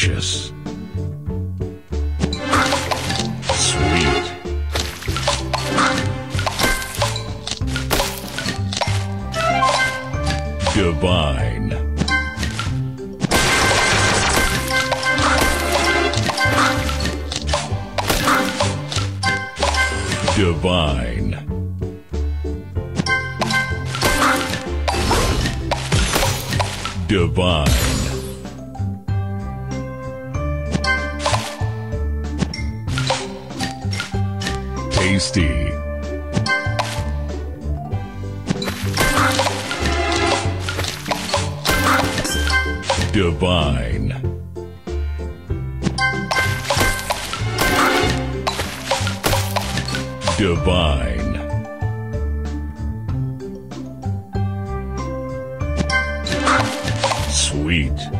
Delicious. Sweet. Divine. Divine. Divine. Tasty. Divine. Divine. Sweet.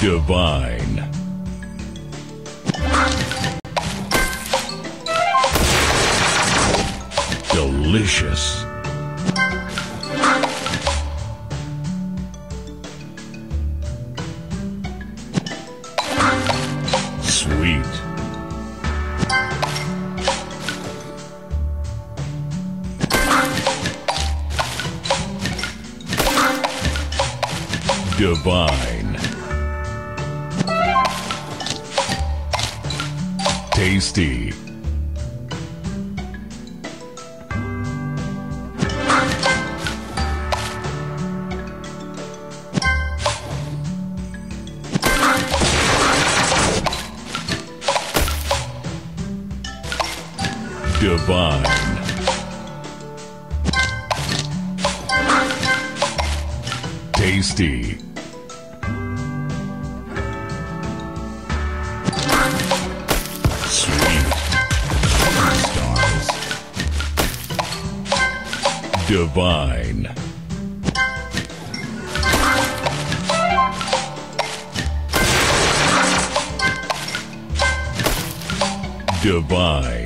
Divine. Delicious. Sweet. Divine. Tasty. Divine. Tasty. Divine. Divine.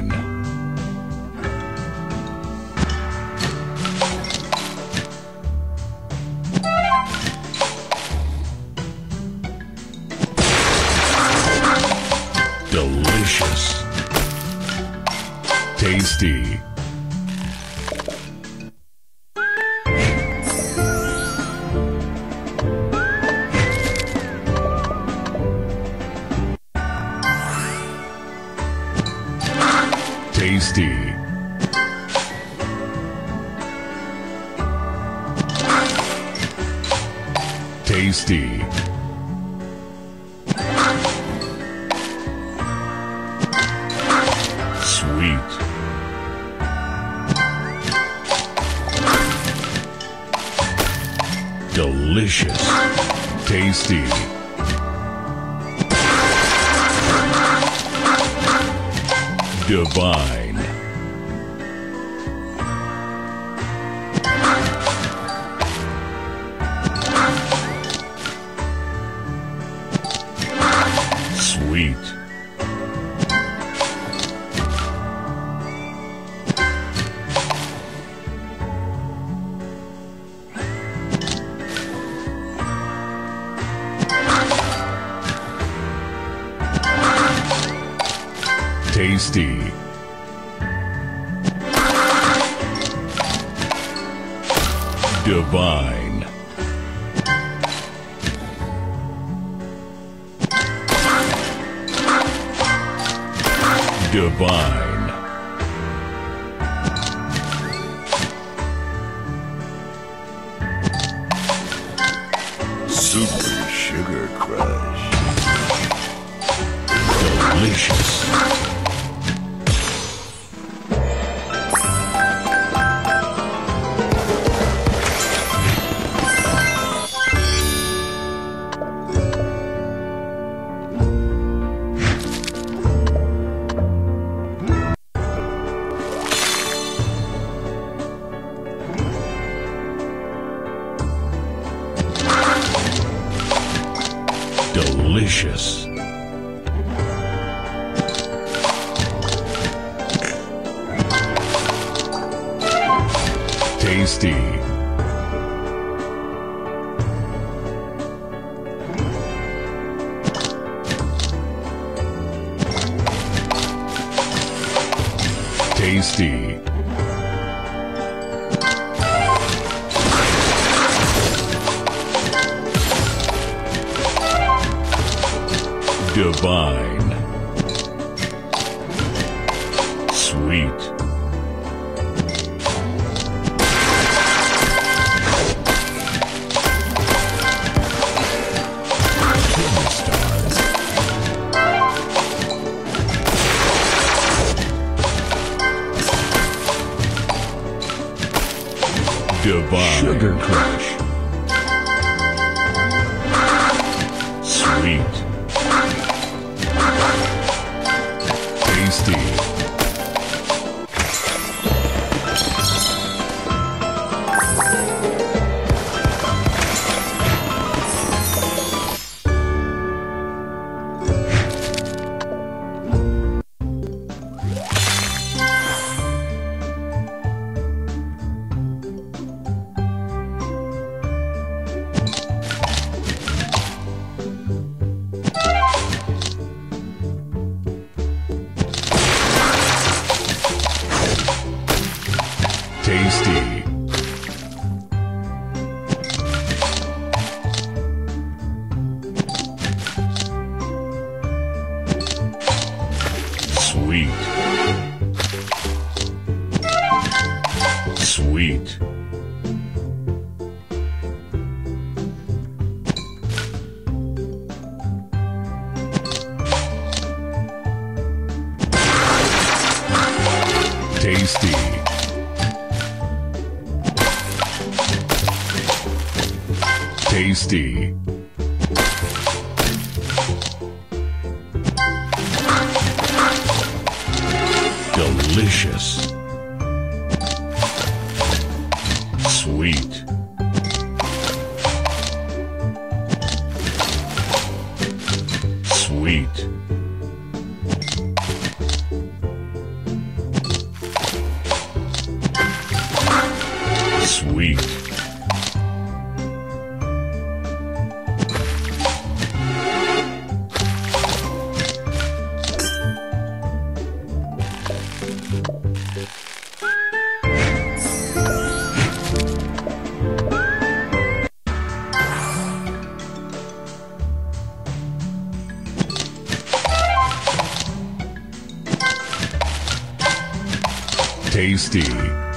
Tasty. Tasty. Sweet. Delicious. Tasty. Divine. tasty. Divine. Divine. Delicious. Tasty. Tasty. Divine. Sweet. Divine. Sugar Crush. Sweet. Tasty. Tasty. Delicious. Sweet. Tasty.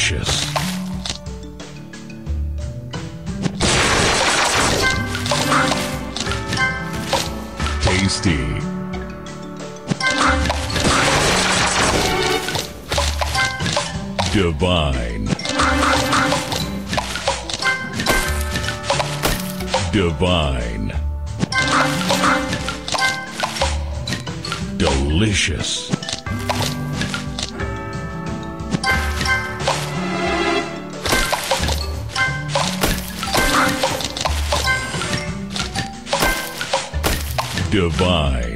Delicious. Tasty. Divine. Divine. Delicious. Divine.